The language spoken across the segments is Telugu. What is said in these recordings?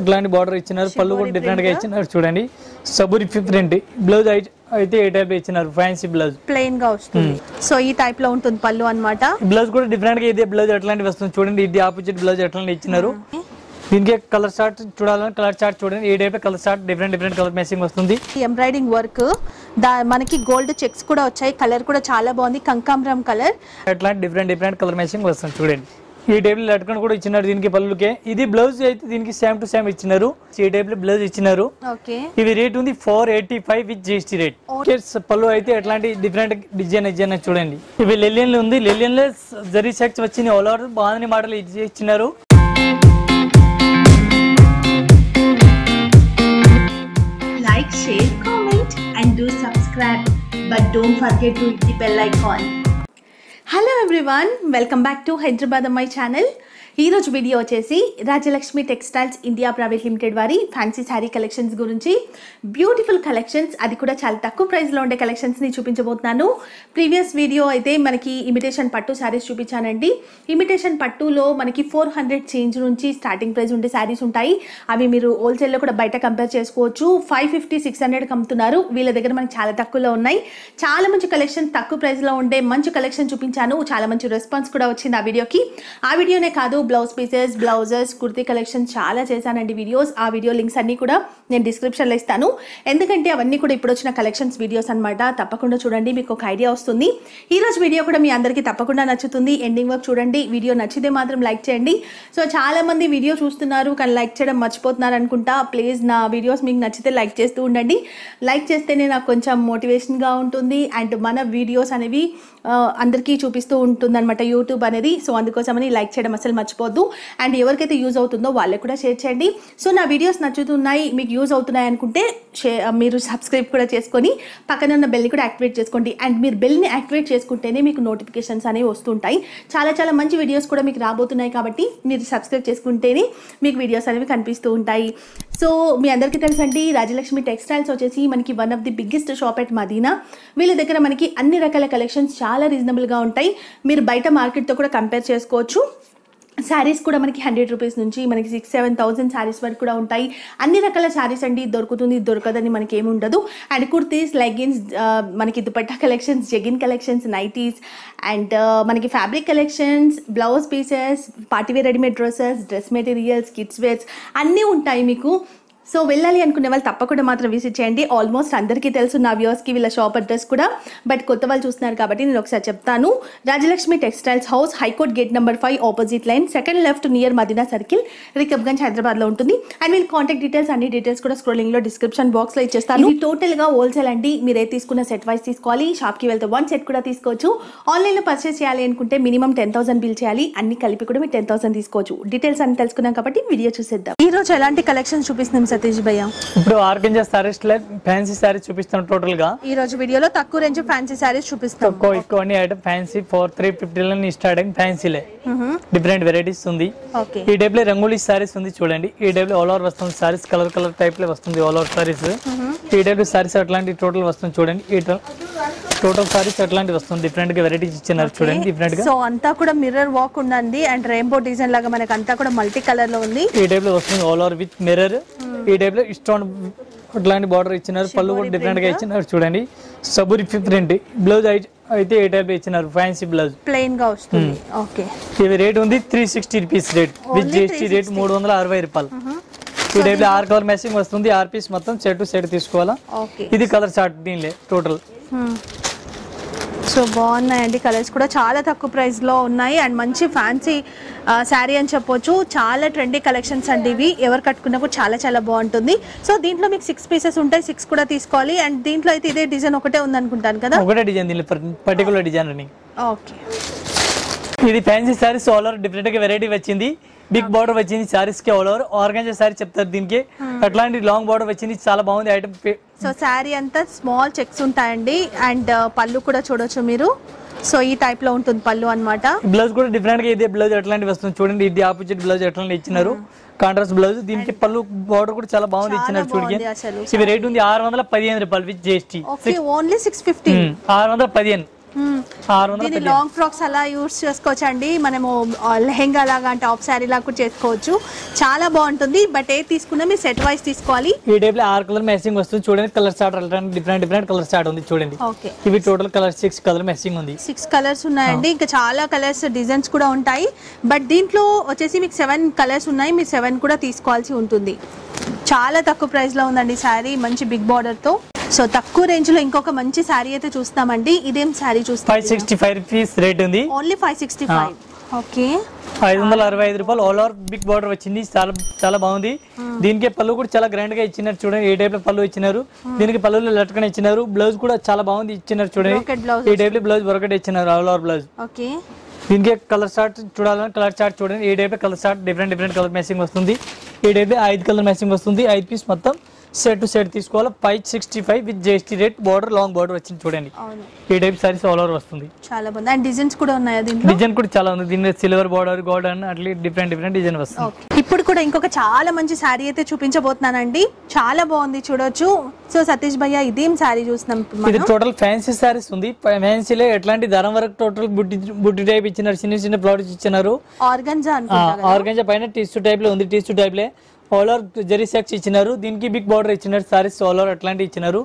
అట్లాంటి బార్డర్ ఇచ్చినారు పళ్ళు కూడా డిఫరెంట్గా ఇచ్చినారు చూడండి. సబురి ప్రింట్. బ్లౌజ్ అయితే ఏ టైప్ ఇచ్చినారు? ఫ్యాన్సీ బ్లౌజ్ ప్లెయిన్గా వస్తుంది. సో ఈ టైప్లో ఉంటుంది పళ్ళు అన్నమాట. బ్లౌజ్ కూడా డిఫరెంట్గా ఇదే బ్లౌజ్ ఎట్లాంటి వస్తుంది చూడండి. ఇది ఆపోజిట్ బ్లౌజ్ ఎట్లాంటి ఇచ్చినారు. దీనికి కలర్ చార్ట్ చూడాలని కలర్ చార్ట్ చూడండి. ఏ type colour chart different different colour matching వస్తుంది. ఎంబ్రాయిడింగ్ వర్క్ మనకి గోల్డ్ చెక్స్ కూడా వచ్చాయి. కలర్ కూడా చాలా బాగుంది. కంకాంబరం కలర్ అట్లాంటి డిఫరెంట్ డిఫరెంట్ కలర్ మ్యాచింగ్ వస్తుంది చూడండి. ఈ టైప్ లట్కన్ కూడా ఇచ్చినారు దీనికి పళ్ళుకే. ఇది బ్లౌజ్ అయితే దీనికి సేమ్ టు సేమ్ ఇచ్చినారు. ఈ టైప్లో బ్లౌజ్ ఇచ్చినారు. ఓకే. ఇవి రేట్ ఉంది four eighty five with GST rate. పళ్ళు అయితే ఎట్లాంటి డిఫరెంట్ డిజైన్ డిజైన్ చూడండి. ఇవి లెలియన్ ఉంది. లెలియన్లో జరీ సెక్స్ వచ్చింది. ఆల్ ఓవర్ బాగుంది మోడల్ ఇచ్చినారు. Like, share, comment, and do subscribe. But don't forget to hit the bell icon. Hello everyone, welcome back to Hyderabad my channel. ఈరోజు వీడియో వచ్చేసి Rajalakshmi textiles India private limited వారి ఫ్యాన్సీ శారీ కలెక్షన్స్ గురించి. బ్యూటిఫుల్ కలెక్షన్స్ అది కూడా చాలా తక్కువ ప్రైస్లో ఉండే కలెక్షన్స్ని చూపించబోతున్నాను. ప్రీవియస్ వీడియో అయితే మనకి ఇమిటేషన్ పట్టు శారీస్ చూపించానండి. ఇమిటేషన్ పట్టులో మనకి ఫోర్ హండ్రెడ్ చేంజ్ నుంచి స్టార్టింగ్ ప్రైస్ ఉండే శారీస్ ఉంటాయి. అవి మీరు హోల్సేల్లో కూడా బయట కంపేర్ చేసుకోవచ్చు. ఫైవ్ ఫిఫ్టీ సిక్స్ హండ్రెడ్కి అమ్ముతున్నారు వీళ్ళ దగ్గర మనకి చాలా తక్కువలో ఉన్నాయి. చాలా మంచి కలెక్షన్ తక్కువ ప్రైస్లో ఉండే మంచి కలెక్షన్ చూపించాను. చాలా మంచి రెస్పాన్స్ కూడా వచ్చింది ఆ వీడియోకి ఆ వీడియోనే కాదు blouse pieces blouses kurti collection చాలా చేశానండి వీడియోస్ ఆ వీడియో లింక్స్ అన్నీ కూడా నేను డిస్క్రిప్షన్లో ఇస్తాను. ఎందుకంటే అవన్నీ కూడా ఇప్పుడు వచ్చిన కలెక్షన్స్ వీడియోస్ అనమాట తప్పకుండా చూడండి మీకు ఒక ఐడియా వస్తుంది. ఈరోజు వీడియో కూడా మీ అందరికీ తప్పకుండా నచ్చుతుంది. ఎండింగ్ వరకు చూడండి వీడియో నచ్చితే మాత్రం లైక్ చేయండి. సో చాలా మంది వీడియో చూస్తున్నారు కానీ లైక్ చేయడం మర్చిపోతున్నారు అనుకుంటా. ప్లీజ్ నా వీడియోస్ మీకు నచ్చితే లైక్ చేస్తూ ఉండండి. లైక్ చేస్తేనే నాకు కొంచెం మోటివేషన్గా ఉంటుంది. అండ్ మన వీడియోస్ అనేవి అందరికీ చూపిస్తూ ఉంటుంది అనమాట యూట్యూబ్ అనేది. సో అందుకోసమని లైక్ చేయడం అసలు మర్చిపోద్దు. అండ్ ఎవరికైతే యూజ్ అవుతుందో వాళ్ళకి కూడా షేర్ చేయండి. సో నా వీడియోస్ నచ్చుతున్నాయి మీకు యూజ్ అవుతున్నాయి అనుకుంటే మీరు సబ్స్క్రైబ్ కూడా చేసుకొని పక్కన ఉన్న బెల్ని కూడా యాక్టివేట్ చేసుకోండి. అండ్ మీరు బెల్ని యాక్టివేట్ చేసుకుంటేనే మీకు నోటిఫికేషన్స్ అనేవి వస్తుంటాయి. చాలా చాలా మంచి వీడియోస్ కూడా మీకు రాబోతున్నాయి కాబట్టి మీరు సబ్స్క్రైబ్ చేసుకుంటేనే మీకు వీడియోస్ అనేవి కనిపిస్తూ ఉంటాయి. సో మీ అందరికీ తెలుసండి రాజలక్ష్మి టెక్స్టైల్స్ వచ్చేసి మనకి one of the biggest shop at Madina వీళ్ళ దగ్గర మనకి అన్ని రకాల కలెక్షన్స్ చాలా రీజనబుల్గా ఉంటాయి. మీరు బయట మార్కెట్తో కూడా కంపేర్ చేసుకోవచ్చు. శారీస్ కూడా మనకి హండ్రెడ్ రూపీస్ నుంచి మనకి సిక్స్ సెవెన్ థౌసండ్ శారీస్ వరకు కూడా ఉంటాయి. అన్ని రకాల శారీస్ అండి. దొరుకుతుంది దొరకదని మనకి ఏమి ఉండదు. అండ్ కుర్తీస్ లెగ్గిన్స్ మనకి dupatta collections jegging collections nighties and మనకి fabric collections blouse pieces partywear readymade dresses dress materials kids wears అన్నీ ఉంటాయి మీకు. సో వెళ్ళాలి అనుకునే వాళ్ళు తప్పకుండా మాత్రం విజిట్ చేయండి. ఆల్మోస్ట్ అందరికీ తెలుసు నా వ్యూవర్స్కి వీళ్ళ షాప్ అడ్రస్ కూడా. బట్ కొత్త వాళ్ళు చూస్తున్నారు కాబట్టి నేను ఒకసారి చెప్తాను. Rajalakshmi textiles house high court gate number five opposite lane second left near Madina circle Rikabganj హైదరాబాద్లో ఉంటుంది. అండ్ వీళ్ళ కాంటాక్ట్ డీటెయిల్స్ అన్ని డీటెయిల్స్ కూడా స్క్రోలింగ్లో డిస్క్రిప్షన్ బాక్స్లో ఇచ్చేస్తాను. ఇది టోటల్గా హోల్సేల్ అండి. మీరు తీసుకున్న సెట్ వైస్ తీసుకోవాలి. షాప్కి వెళ్తే వన్ సెట్ కూడా తీసుకోవచ్చు. ఆన్లైన్లో పర్చేస్ చేయాలి అనుకుంటే మినిమం టెన్ థౌసండ్ బిల్ చేయాలి. అన్ని కలిపి కూడా మీరు టెన్ థౌసండ్ తీసుకోవచ్చు. డీటెయిల్స్ అన్ని తెలుసుకున్నాం కాబట్టి వీడియో చూసేద్దాం. ఈ రోజు ఎలాంటి కలెక్షన్ చూపిస్తున్నాం సతీష్ భయ్య. ఇప్పుడు ఆర్గంజా సారీస్ ఫ్యాన్సీ సారీస్ చూపిస్తాను టోటల్గా. ఈ రోజు వీడియోలో తక్కువ రేంజ్ ఫ్యాన్సీ శారీస్ చూపిస్తాం. తక్కువ ఎక్కువ అన్ని ఐటమ్ ఫ్యాన్సీ ఫోర్ త్రీ ఫిఫ్టీలో స్టార్టింగ్ ఫ్యాన్సీలే డిఫరెంట్ వెరైటీస్ ఉంది. ఈ టైప్లో రంగోలీ సారీస్ ఉంది చూడండి. ఈ టైప్లో ఆల్ ఓవర్ వస్తుంది సారీస్ కలర్ కలర్ టైప్లో వస్తుంది ఆల్ ఓవర్ సారీస్ ఈ టైప్లో సారీస్ అట్లాంటి టోటల్ వస్తుంది చూడండి. ఈ టోటల్ సారీస్ అట్లాంటి వస్తుంది. డిఫరెంట్గా వెరైటీస్ ఇచ్చినారు చూడండి డిఫరెంట్గా. సో అంతా కూడా మిర్రర్ వాక్ ఉందండి. అండ్ రెయిన్బో డిజైన్ లాగా మనకి అంతా కూడా మల్టీ కలర్లో ఉంది. ఈ టైప్లో వస్తుంది ఆల్ ఓవర్ విత్ మిర్రర్ ఈ టైప్లో స్టోన్ అట్లాంటి బార్డర్ ఇచ్చినారు పళ్ళు కూడా డిఫరెంట్గా ఇచ్చినారు చూడండి. సబురి ప్రింట్ బ్లౌజ్ అయితే ఏ టైప్ ఇచ్చినారు? ఫ్యాన్సీ బ్లౌజ్ ప్లెయిన్గా వస్తుంది ఓకే ఇవి రేట్ ఉంది three sixty rupees rate with GST rate మూడు వందల అరవై రూపాయలు. ఈ టైప్ ఆర్ కలర్ మ్యాచింగ్ వస్తుంది. ఆర్ పీస్ మొత్తం సెట్ సెట్ తీసుకోవాలా. ఇది కలర్ చార్ట్ దీనిలే టోటల్ సో బాగున్నాయండి. కలర్స్ కూడా చాలా తక్కువ ప్రైస్లో ఉన్నాయి. అండ్ మంచి ఫ్యాన్సీ శారీ అని చెప్పొచ్చు. చాలా ట్రెండీ కలెక్షన్స్ అండి ఇవి. ఎవరు కట్టుకున్నా కూడా చాలా చాలా బాగుంటుంది. సో దీంట్లో మీకు సిక్స్ పీసెస్ ఉంటాయి. సిక్స్ కూడా తీసుకోవాలి. అండ్ దీంట్లో అయితే ఇదే డిజైన్ ఒకటే ఉంది అనుకుంటాను కదా? ఒకటే డిజైన్ పర్టికులర్ డిజైన్ అని. ఓకే ఇది ఫ్యాన్సీ సారీస్ ఆల్ ఓవర్ డిఫరెంట్గా వెరైటీ వచ్చింది. బిగ్ బార్డర్ వచ్చింది సారీస్కి ఆల్ ఓవర్ ఆర్గంజా సారీ చెప్తారు దీనికి. అట్లాంటి లాంగ్ బార్డర్ వచ్చింది చాలా బాగుంది ఐటమ్ సో శారీ అంతా స్మాల్ చెక్స్ ఉంటాయండి. అండ్ పళ్ళు కూడా చూడొచ్చు మీరు. సో ఈ టైప్లో ఉంటుంది పళ్ళు అన్నమాట. బ్లౌజ్ కూడా డిఫరెంట్గా ఇదే బ్లౌజ్ ఎట్లాంటి వస్తుంది చూడండి. ఇది ఆపోజిట్ బ్లౌజ్ ఎట్లాంటి ఇచ్చినారు. కాంట్రాస్ట్ బ్లౌజ్ దీనికి పళ్ళు బార్డర్ కూడా చాలా బాగుంది ఇచ్చినారు చూడండి. ఇవి రేట్ ఉంది ఆరు వందల పదిహేను రూపాయలు with GST only six fifty ఆరు వందల పదిహేను. పెళ్ళి లాంగ్ ఫ్రాక్స్ అలా యూస్ చేసుకోవచ్చు అండి మనము లెహెంగా లాగా అంటే టాప్ శారీ లాగా కూడా చేసుకోవచ్చు. చాలా బాగుంటుంది. బట్ ఏది తీసుకున్నా మీరు సెట్ వైస్ తీసుకోవాలి. ఈ టైప్లో ఆరు కలర్ మ్యాచింగ్ వస్తుంది. చూడండి colour chart different different colour chart ఉంది చూడండి. ఓకే. ఇవి total colour six colour matching ఉంది. సిక్స్ కలర్స్ ఉన్నాయండి. ఇంకా చాలా కలర్స్ డిజైన్స్ కూడా ఉంటాయి. బట్ దీంట్లో వచ్చేసి మీకు సెవెన్ కలర్స్ ఉన్నాయి. మీరు సెవెన్ కూడా తీసుకోవాల్సి ఉంటుంది. చాలా తక్కువ ప్రైస్లో ఉందండి శారీ మంచి బిగ్ బార్డర్తో. సో తక్కువ రేంజ్లో ఇంకొక మంచి శారీ అయితే చూస్తామండి. ఇదేం శారీ ఫైవ్ చూస్తాం సిక్స్టీ ఫైవ్ రూపీస్ రేట్ ఉంది. Only five sixty five. Okay. ఐదు వందల అరవై ఐదు రూపాయలు. ఆల్ ఓవర్ బిగ్ బార్డర్ వచ్చింది. చాలా చాలా బాగుంది. దీనికి పళ్ళు కూడా చాలా గ్రాండ్గా ఇచ్చినారు చూడండి. ఏ టైప్లో పళ్ళు ఇచ్చినారు? దీనికి పళ్ళు లట్కన ఇచ్చినారు. బ్లౌజ్ కూడా చాలా బాగుంది ఇచ్చినారు చూడండి. ఈ టైప్లో బ్లౌజ్ బొరకట్ ఇచ్చినారు. All over blouse okay. దీనికి కలర్ చార్ట్ చూడాలని కలర్ చార్ట్ చూడండి. ఈ type colour chart different different colour matching వస్తుంది. ఈ టైప్ ఐదు కలర్ మ్యాచింగ్ వస్తుంది. ఐదు పీస్ మొత్తం సెట్ టు సెట్ తీసుకోవాలి? Five sixty five with GST rate border long border వచ్చింది చూడండి. ఈ టైప్ సారీస్ ఆల్ ఓవర్ వస్తుంది. చాలా బాగుంది. అండ్ డిజైన్స్ కూడా ఉన్నాయా డిజైన్ కూడా చాలా ఉంది. దీని సిల్వర్ బార్డర్ గోల్డెన్ అట్లా డిఫరెంట్ డిఫరెంట్ డిజైన్ వస్తుంది. ఇప్పుడు కూడా ఇంకొక చాలా మంచి శారీ అయితే చూపించబోతున్నానండి. చాలా బాగుంది చూడొచ్చు. సో సతీష్ భయ్య ఇదేం శారీ చూస్తున్నాం ఇది టోటల్ ఫ్యాన్సీ సారీస్ ఉంది. ఫ్యాన్సీలో ఎట్లాంటి ధరం వరకు టోటల్ బుట్టి బుట్టి టైప్ ఇచ్చినారు చిన్న చిన్న ప్లాట్స్ ఇచ్చినారు. ఆర్గంజా ఆర్గంజా పైన టీస్టు టైప్లో ఉంది. టీస్టు టైప్ లే. ఓవర్ జరీ సెక్స్ ఇచ్చినారు. దీనికి బిగ్ బార్డర్ ఇచ్చినారు. సారీస్ ఓవర్ అట్లాంటి ఇచ్చినారు.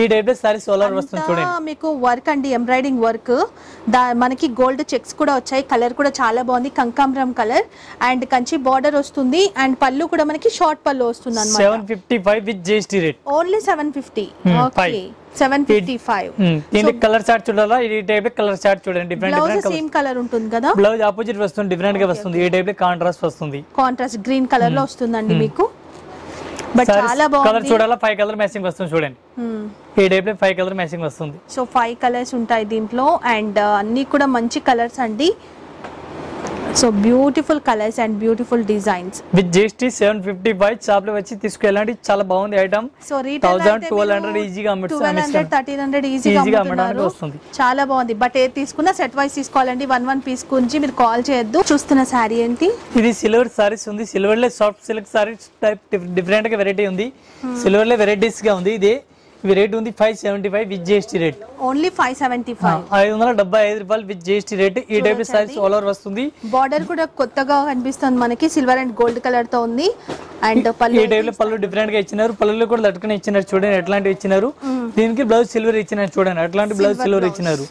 ఈ టైప్లో సారీస్ ఆల్ ఓవర్ వస్తుంది చూడండి. మీకు వర్క్ అండి ఎంబ్రాయిడింగ్ వర్క్ మనకి గోల్డ్ చెక్స్ కూడా వచ్చాయి. కలర్ కూడా చాలా బాగుంది. కంకాంబరం కలర్ అండ్ కంచి బార్డర్ వస్తుంది. అండ్ పళ్ళు కూడా మనకి షార్ట్ పళ్ళు వస్తుంది అనమాట seven fifty five with GST rate only seven fifty okay. Seven fifty five దీనికి కలర్ చార్ట్ చూడాలా? ఈ టైప్ కలర్ చార్ట్ చూడండి. డిఫరెంట్ సేమ్ కలర్ ఉంటుంది కదా? బ్లౌజ్ ఆపోజిట్ వస్తుంది డిఫరెంట్గా వస్తుంది. ఈ టైప్లో కాంట్రాస్ట్ వస్తుంది. కాంట్రాస్ట్ గ్రీన్ కలర్లో వస్తుందండి మీకు. బట్ చాలా కలర్ చూడాలా? ఫైవ్ కలర్ మ్యాచింగ్ వస్తుంది చూడండి. ఈ టైప్లో ఫైవ్ కలర్ మ్యాచింగ్ వస్తుంది. సో ఫైవ్ కలర్స్ ఉంటాయి దీంట్లో. అండ్ అన్ని కూడా మంచి కలర్స్ అండి. So beautiful colours and beautiful designs with GST seven fifty five షాప్లో వచ్చి తీసుకెళ్ళండి. చాలా బాగుంది item so thousand twelve hundred ఈజీగా ట్వెల్వ్ హండ్రెడ్ థర్టీన్ హండ్రెడ్ ఈజీగా అమ్మడానికి వస్తుంది. చాలా బాగుంది. బట్ ఏది తీసుకున్నా సెట్ వైస్ తీసుకోవాలండి. వన్ వన్ పీస్ గురించి మీరు కాల్ చేయొద్దు. చూస్తున్న శారీ ఏంటి? ఇది సిల్వర్ సారీస్ ఉంది. సిల్వర్లో సాఫ్ట్ సిల్క్ సారీస్ టైప్ డిఫరెంట్గా వెరైటీ ఉంది. సిల్వర్లో వెరైటీస్గా ఉంది. ఇది ఇవి రేట్ ఉంది five seventy five with GST rate only five seventy five ఐదు వందల డెబ్బై ఐదు రూపాయలు విత్ జిఎస్టీ రేట్ ఈ టైప్ సారీస్ ఆల్ ఓవర్ వస్తుంది. బార్డర్ కూడా కొత్తగా కనిపిస్తుంది మనకి సిల్వర్ అండ్ గోల్డ్ కలర్తో ఉంది. అండ్ ఈ పళ్ళు టైప్లో పళ్ళు డిఫరెంట్గా ఇచ్చినారు. పళ్ళులో కూడా లట్టుకుని ఇచ్చినారు చూడండి ఎట్లాంటివి ఇచ్చినారు. దీనికి బ్లౌజ్ సిల్వర్ ఇచ్చినారు చూడండి అట్లాంటి బ్లౌజ్ సిల్వర్ ఇచ్చినారు.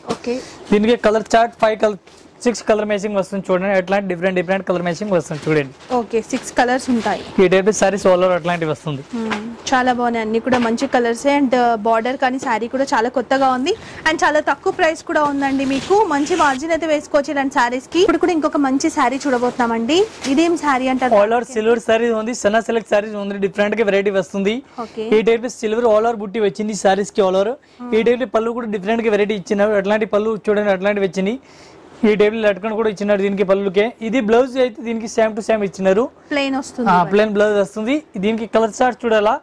దీనికి colour chart five colour six colour matching వస్తుంది చూడండి. ఎట్లాంటి డిఫరెంట్ డిఫరెంట్ కలర్ మ్యాచింగ్ వస్తుంది చూడండి. ఓకే సిక్స్ కలర్స్ ఉంటాయి. ఈ టైప్ సారీస్ ఆల్ ఓవర్ అట్లాంటివి వస్తుంది. మ్మ్. చాలా బాగున్నాయి. అన్ని కూడా మంచి కలర్స్ అండ్ బార్డర్ కానీ శారీ కూడా చాలా కొత్తగా ఉంది. అండ్ చాలా తక్కువ ప్రైస్ కూడా ఉందండి మీకు. మంచి మార్జిన్ అయితే వేసుకోవచ్చు ఇలాంటి శారీస్కి. ఇప్పుడు కూడా ఇంకొక మంచి శారీ చూడబోతున్నామండి. ఇదేం శారీ అంటారు? ఆల్ ఓవర్ సిల్వర్ సారీస్ ఉంది. సన్న సిల్క్ సారీస్ ఉంది. డిఫరెంట్గా వెరైటీ వస్తుంది. ఈ టైప్ సిల్వర్ ఆల్ ఓవర్ బుట్టి వచ్చింది సారీస్కి ఆల్ ఓవర్ ఈ టైప్ పళ్ళు కూడా డిఫరెంట్గా వెరైటీ ఇచ్చినారు. అట్లాంటి పళ్ళు చూడండి. అట్లాంటివి వచ్చినాయి. ఈ టైప్ లట్కన్ కూడా ఇచ్చినారు దీనికి పళ్ళుకే. ఇది బ్లౌజ్ అయితే దీనికి సేమ్ టు సేమ్ ఇచ్చినారు. ప్లెయిన్ వస్తుంది ప్లెయిన్ బ్లౌజ్ వస్తుంది. దీనికి కలర్ చార్ట్ చూడాలా?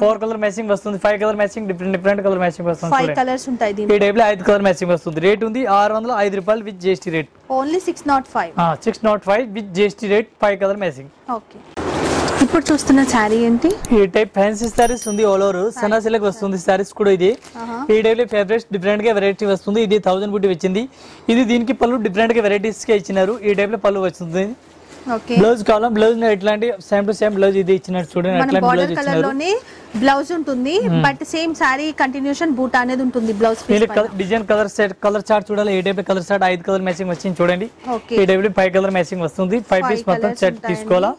ఫోర్ కలర్ మ్యాచింగ్ వస్తుంది five colour matching different different colour matching వస్తుంది ఫైవ్. కలర్స్ ఉంటాయి ఈ టైప్లో ఐదు కలర్ మ్యాచింగ్ వస్తుంది. రేట్ ఉంది ఆరు వందల ఐదు రూపాయలు with GST rate only six nought five six nought five with GST rate five colour matching okay ఇప్పుడు చూస్తున్న శారీ ఏంటి? ఈ టైప్ ఫ్యాన్సీ సారీస్ ఉంది ఆల్ ఓవర్ సన్నా సిల్క్ వస్తుంది సారీస్ కూడా ఇది. ఈ టైప్లో ఫేవరెట్ డిఫరెంట్గా వెరైటీ వస్తుంది. ఇది థౌసండ్ బుట్టి వచ్చింది. ఇది దీనికి పళ్ళు డిఫరెంట్గా వెరైటీస్గా ఇచ్చినారు. ఈ టైప్లో పళ్ళు వస్తుంది. బ్లౌజ్ కావాలా బ్లౌజ్ ఎట్లాంటి సేమ్ టు సేమ్ బ్లౌజ్ ఇది ఇచ్చినారు చూడండి. అట్లాంటి బ్లౌజ్ ఇచ్చినారు. బ్లౌజ్ ఉంటుంది. బట్ సేమ్ శారీ కంటిన్యూషన్ బూట్ అనేది ఉంటుంది blouse design colour set colour chart చూడాలి. ఏ టైప్ కలర్ చార్ట్ ఐదు కలర్ మ్యాచింగ్ వచ్చింది చూడండి. ఈ టైప్ ఫైవ్ కలర్ మ్యాచింగ్ వస్తుంది. ఫైవ్ పీస్ మొత్తం సెట్. తీసుకోవాలా?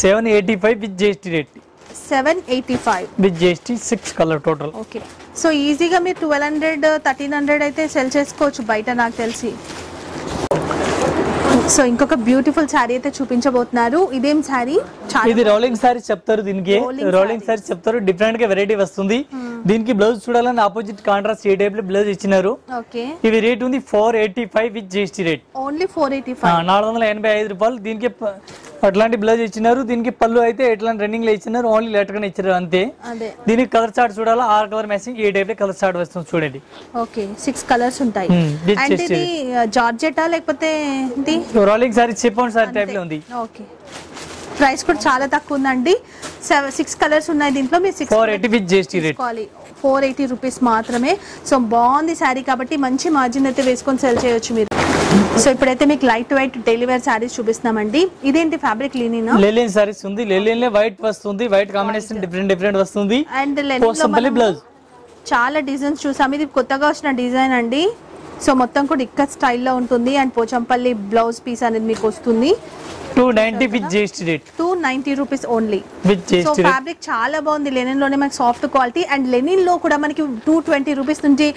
Seven eighty five with GST rate seven eighty five. With GST six colour total okay so ఈజీగా మీరు ట్వెల్వ్ హండ్రెడ్ థర్టీన్ హండ్రెడ్ అయితే సెల్ చేసుకోవచ్చు బయట నాకు తెలిసి. సో ఇంకొక బ్యూటిఫుల్ శారీ అయితే చూపించబోతున్నారు. ఇదేం శారీ ఇది రోలింగ్ సారీ చెప్తారు దీనికి. రోలింగ్ సారీ చెప్తారు. డిఫరెంట్గా వెరైటీ వస్తుంది. దీనికి బ్లౌజ్ చూడాలని ఆపోజిట్ కాంట్రాస్ట్ ఏ టైప్లో బ్లౌజ్ ఇచ్చినారు. ఇవి రేట్ ఉంది four eighty five with GST rate. Only four eighty five నాలుగు వందల ఎనభై ఐదు రూపాయలు దీనికి అట్లాంటి బ్లౌజ్ ఇచ్చినారు. దీనికి పళ్ళు అయితే ఎట్లాంటి రన్నింగ్లో ఇచ్చినారు. ఓన్లీ లెటర్గా ఇచ్చారు అంతే దీనికి కలర్ చార్ట్ చూడాలా? ఆరు కలర్ మ్యాచింగ్ ఏ టైప్లో కలర్ చార్ట్ వస్తుంది చూడండి. ఓకే. సిక్స్ కలర్స్ ఉంటాయి. జార్జెటా లేకపోతే ఇది rolling sari chiffon sari టైప్లో ఉంది. ఓకే. ప్రైస్ కూడా చాలా తక్కువ ఉందండి. సిక్స్ కలర్స్ ఉన్నాయి దీంట్లో. మీరు six four eighty with GST rate తీసుకోవాలి. ఫోర్ ఎయిటీ రూపీస్ మాత్రమే. సో బాగుంది శారీ కాబట్టి మంచి మార్జిన్ అయితే వేసుకొని సెల్ చేయొచ్చు మీరు. సో ఇప్పుడైతే మీకు light white daily wear saris చూపిస్తున్నామండి. ఇదేంటి ఫ్యాబ్రిక్ లీనినా లెలిన్ సారీస్ ఉంది. లెలిన్ వైట్ వస్తుంది. వైట్ కాంబినేషన్ డిఫరెంట్ డిఫరెంట్ వస్తుంది. అండ్ బ్లౌజ్ చాలా డిజైన్స్ చూసాం. ఇది కొత్తగా వచ్చిన డిజైన్ అండి. సో మొత్తం కూడా ఇక్కత్ స్టైల్లో ఉంటుంది. అండ్ పోచంపల్లి బ్లౌజ్ పీస్ అనేది మీకు వస్తుంది. Two ninety with GST rate two ninety rupees only with GST fabric చాలా బాగుంది. లెనిన్లోనే మనకి సాఫ్ట్ క్వాలిటీ అండ్ లెనిన్లో కూడా మనకి టూ ట్వంటీ రూపీస్ నుంచి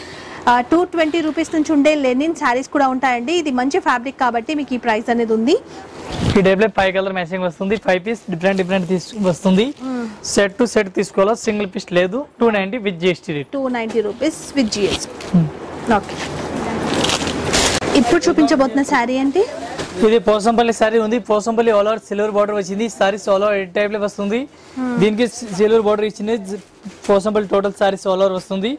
టూ ట్వంటీ రూపీస్ నుంచి ఉండే లెనిన్ శారీస్ కూడా ఉంటాయండి. ఇది మంచి ఫ్యాబ్రిక్ కాబట్టి మీకు ఈ ప్రైస్ అనేది ఉంది. ఈ టైప్లో ఫైవ్ కలర్ మ్యాచింగ్ వస్తుంది. ఫైవ్ పీస్ డిఫరెంట్ డిఫరెంట్ వస్తుంది. సెట్ టు సెట్ తీసుకోవాలా? సింగిల్ పీస్ లేదు. Two ninety with GST rate two ninety rupees with G S ఇప్పుడు చూపించబోతున్న శారీ ఏంటి? ఇది పోసంపల్లి సారీ ఉంది. Pochampally all over silver border వచ్చింది. సారీస్ ఆల్ ఓవర్ ఎయిట్ టైప్లో వస్తుంది. దీనికి సిల్వర్ బార్డర్ ఇచ్చింది. Pochampally total saris all over వస్తుంది.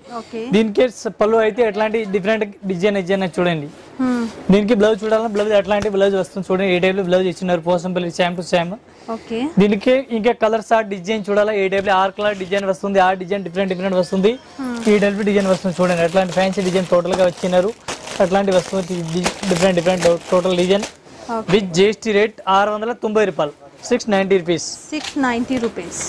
దీనికి పళ్ళు అయితే ఎట్లాంటి డిఫరెంట్ డిజైన్ డిజైన్ చూడండి. దీనికి బ్లౌజ్ చూడాలన్నా బ్లౌజ్ ఎట్లాంటి బ్లౌజ్ వస్తుంది చూడండి. ఏ టైప్లో బ్లౌజ్ ఇచ్చినారు? పోసంపల్లి సేమ్ టు సేమ్ దీనికి ఇంకా కలర్స్ ఆ డిజైన్ చూడాలా? ఏ టైప్లో? ఆర్ కలర్ డిజైన్ వస్తుంది. ఆ డిజైన్ డిఫరెంట్ డిఫరెంట్ వస్తుంది. ఈ టైప్ డిజైన్ వస్తుంది చూడండి. అట్లాంటి ఫ్యాన్సీ డిజైన్ టోటల్గా వచ్చినారు? అట్లాంటి వస్తుంది. Different different total design with GST rate ఆరు వందల తొంభై రూపాయలు. Six ninety rupees six ninety rupees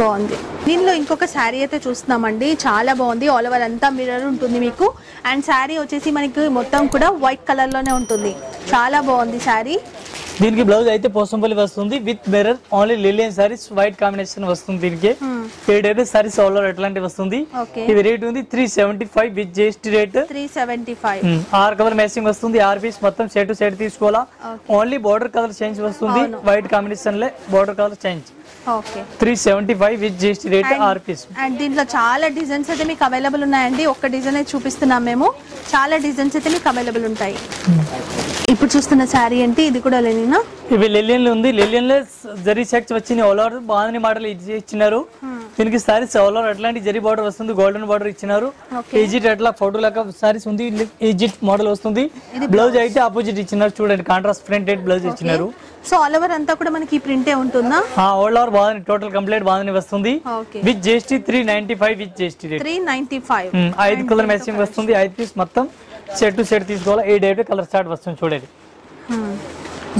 బాగుంది. దీనిలో ఇంకొక శారీ అయితే చూస్తున్నామండి. చాలా బాగుంది. ఆల్ ఓవర్ అంతా మిర్రర్ ఉంటుంది మీకు. అండ్ శారీ వచ్చేసి మనకి మొత్తం కూడా వైట్ కలర్లోనే ఉంటుంది. చాలా బాగుంది శారీ. దీనికి బ్లౌజ్ అయితే పోసంపల్లి వస్తుంది. With mirror only linen saris white combination వస్తుంది దీనికి. ఏ టైప్ సారీస్ ఆల్ ఓవర్ ఎట్లాంటి వస్తుంది. ఇది రేట్ ఉంది three seventy five with GST rate three seventy five are colour matching వస్తుంది. ఆర్ పీస్ మొత్తం సెట్ సెట్ తీసుకోవాలా? ఓన్లీ బార్డర్ కలర్ చేంజ్ వస్తుంది. వైట్ కాంబినేషన్ లే border colour change three seventy five with GST rate are piece and దీంట్లో చాలా డిజైన్స్ అయితే మీకు అవైలబుల్ ఉన్నాయండి. ఒక్క డిజైన్ అయితే చూపిస్తున్నాం మేము. చాలా డిజైన్స్ అయితే మీకు అవైలబుల్ ఉంటాయి. ఇప్పుడు చూస్తున్న శారీ ఏంటి ఇది కూడా లేనినా? ఇవి లెలియన్లో ఉంది. లెలియన్లో జరీ సెక్స్ వచ్చింది ఆల్ ఓవర్ బాగుంది మోడల్ ఇచ్చినారు. దీనికి సారీస్ ఆల్ ఓవర్ అట్లాంటి జరీ బార్డర్ వస్తుంది గోల్డెన్ బార్డర్ ఇచ్చినారు. ఈజిట్ అట్లా ఫోటో లాగా సారీస్ ఉంది ఈజిట్ మోడల్ వస్తుంది. బ్లౌజ్ అయితే ఆపోజిట్ ఇచ్చినారు చూడండి కాంట్రాస్ట్ ప్రింటెడ్ బ్లౌజ్ ఇచ్చినారు. సో ఆల్ ఓవర్ అంతా కూడా మనకి ప్రింటే ఉంటుందా? ఆల్ ఓవర్ బాగుంది టోటల్ కంప్లీట్ బాగుంది వస్తుంది. With GST three ninety five with GST three ninety five ఐదు కలర్ మ్యాచింగ్ వస్తుంది ఐదు పీస్ మొత్తం. సెట్ టు సెట్ తీసుకోవాలి ఏ డేట్ కలర్ స్టార్ట్ వస్తుంది చూడండి.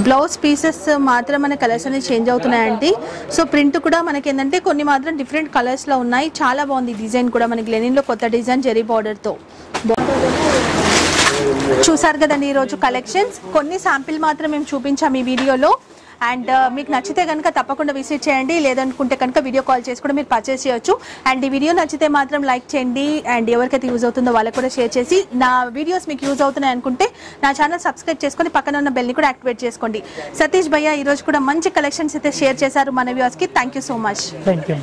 బ్లౌజ్ పీసెస్ మాత్రం మన కలర్స్ అనేవి చేంజ్ అవుతున్నాయండి. సో ప్రింట్ కూడా మనకి ఏంటంటే కొన్ని మాత్రం డిఫరెంట్ కలర్స్లో ఉన్నాయి. చాలా బాగుంది డిజైన్ కూడా మనకి లెనిన్లో కొత్త డిజైన్ జెరీ బార్డర్తో చూసారు కదండి ఈరోజు కలెక్షన్స్ కొన్ని శాంపిల్ మాత్రం మేము చూపించాము ఈ వీడియోలో అండ్ uh, మీకు నచ్చితే కనుక తప్పకుండా విజిట్ చేయండి. లేదనుకుంటే కనుక వీడియో కాల్ చేసి కూడా మీరు పర్చేస్ చేయొచ్చు. అండ్ ఈ వీడియో నచ్చితే మాత్రం లైక్ చేయండి. అండ్ ఎవరికైతే యూజ్ అవుతుందో వాళ్ళకి కూడా షేర్ చేసి నా వీడియోస్ మీకు యూజ్ అవుతున్నాయి అనుకుంటే నా ఛానల్ సబ్స్క్రైబ్ చేసుకొని పక్కన ఉన్న బెల్ని కూడా యాక్టివేట్ చేసుకోండి. సతీష్ భయ్య ఈరోజు కూడా మంచి కలెక్షన్స్ అయితే షేర్ చేశారు మన వ్యూస్కి thank you so much thank you